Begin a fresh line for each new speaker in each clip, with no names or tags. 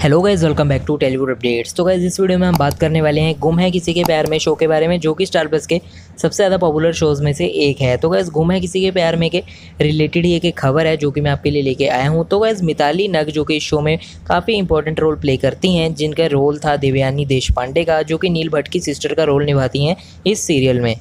Hello guys welcome back to Tellywood updates तो guys इस video में हम बात करने वाले हैं गुम है किसी के प्यार में शो के बारे में, जो कि स्टार प्लस के सबसे ज़्यादा पॉपुलर शोज़ में से एक है। तो गाइज़ गुम है किसी के प्यार में के रिलेटेड ही एक खबर है, जो कि मैं आपके लिए लेके आया हूँ। तो गाइज़ मिताली नग, जो कि इस शो में काफ़ी इंपॉर्टेंट रोल प्ले करती हैं, जिनका रोल था देवयानी देश का, जो कि नील भट्ट की सिस्टर का रोल निभाती हैं इस सीरियल में।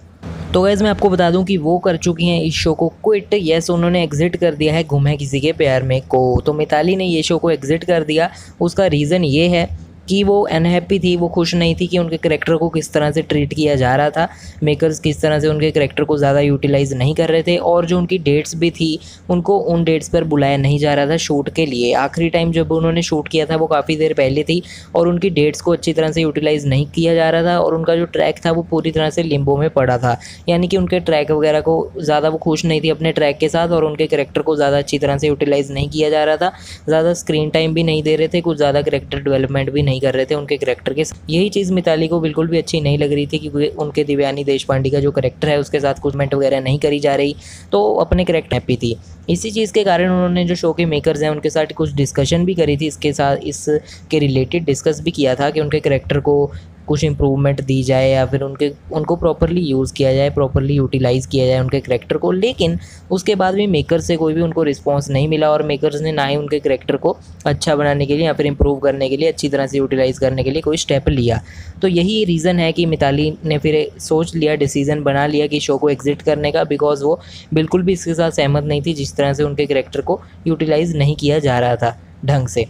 तो गैज़ मैं आपको बता दूँ कि वो कर चुकी हैं इस शो को क्विट यस उन्होंने एग्ज़िट कर दिया है गुम है किसी के प्यार में को। तो मिताली ने ये शो को एग्ज़िट कर दिया। उसका रीज़न ये है कि वो अनहैप्पी थी, वो खुश नहीं थी कि उनके करेक्टर को किस तरह से ट्रीट किया जा रहा था। मेकर्स किस तरह से उनके करेक्टर को ज़्यादा यूटिलाइज़ नहीं कर रहे थे और जो उनकी डेट्स भी थी, उनको उन डेट्स पर बुलाया नहीं जा रहा था शूट के लिए। आखिरी टाइम जब उन्होंने शूट किया था, वो काफ़ी देर पहले थी और उनकी डेट्स को अच्छी तरह से यूटिलाइज़ नहीं किया जा रहा था और उनका जो ट्रैक था, वो पूरी तरह से लिम्बो में पड़ा था। यानी कि उनके ट्रैक वगैरह को ज़्यादा, वो खुश नहीं थी अपने ट्रैक के साथ और उनके करेक्टर को ज़्यादा अच्छी तरह से यूटिलाइज़ नहीं किया जा रहा था। ज़्यादा स्क्रीन टाइम भी नहीं दे रहे थे, कुछ ज़्यादा करेक्टर डेवलपमेंट भी नहीं कर रहे थे उनके करेक्टर करेक्टर के यही चीज़ मिताली को बिल्कुल भी अच्छी नहीं लग रही थी क्योंकि उनके दिव्यानी देश का जो करेक्टर है, उसके साथ कुछ मेंट वगैरह नहीं करी जा रही। तो अपने करेक्टर हैप्पी थी। इसी चीज़ के कारण उन्होंने जो शो के मेकर्स हैं, उनके साथ कुछ डिस्कशन भी करी थी। इसके साथ, इसके रिलेटेड डिस्कस भी किया था कि उनके करेक्टर को कुछ इम्प्रूवमेंट दी जाए या फिर उनके, उनको प्रॉपरली यूज़ किया जाए प्रॉपरली यूटिलाइज़ किया जाए उनके करेक्टर को, लेकिन उसके बाद भी मेकर से कोई भी उनको रिस्पॉन्स नहीं मिला और मेकर्स ने ना ही उनके करेक्टर को अच्छा बनाने के लिए या फिर इम्प्रूव करने के लिए, अच्छी तरह से यूटिलाइज़ करने के लिए कोई स्टेप लिया। तो यही रीज़न है कि मिताली ने फिर सोच लिया डिसीज़न बना लिया कि शो को एग्जिट करने का बिकॉज़ वो बिल्कुल भी इसके साथ सहमत नहीं थी जिस तरह से उनके करेक्टर को यूटिलाइज़ नहीं किया जा रहा था ढंग से।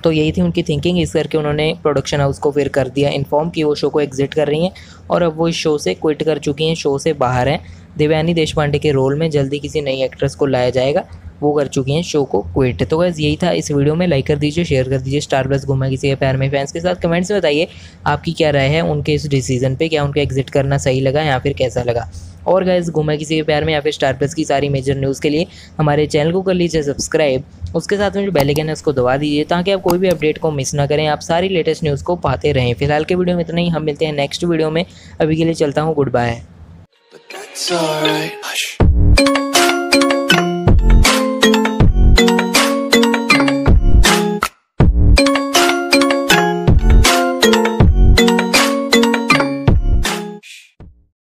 तो यही थी उनकी थिंकिंग इस करके उन्होंने प्रोडक्शन हाउस को फिर कर दिया। इन्फॉर्म कि वो शो को एग्जिट कर रही हैं और अब वो इस शो से क्विट कर चुकी हैं शो से बाहर हैं। देवयानी देश के रोल में जल्दी किसी नई एक्ट्रेस को लाया जाएगा, वो कर चुकी हैं शो को क्विट तो बस यही था इस वीडियो में। लाइक कर दीजिए शेयर कर दीजिए स्टार प्लस घुमा किसी के प्यार में फैंस के साथ। कमेंट्स में बताइए आपकी क्या राय है उनके इस डिसीज़न पे, क्या उनका एग्जिट करना सही लगा या फिर कैसा लगा। और गैस घुमा किसी के प्यार में या फिर स्टार प्लस की सारी मेजर न्यूज़ के लिए हमारे चैनल को कर लीजिए सब्सक्राइब उसके साथ में जो बेलेगन है उसको दबा दीजिए ताकि आप कोई भी अपडेट को मिस ना करें, आप सारी लेटेस्ट न्यूज़ को पाते रहें। फ़िलहाल के वीडियो में इतना ही, हम मिलते हैं नेक्स्ट वीडियो में। अभी के लिए चलता हूँ गुड बाय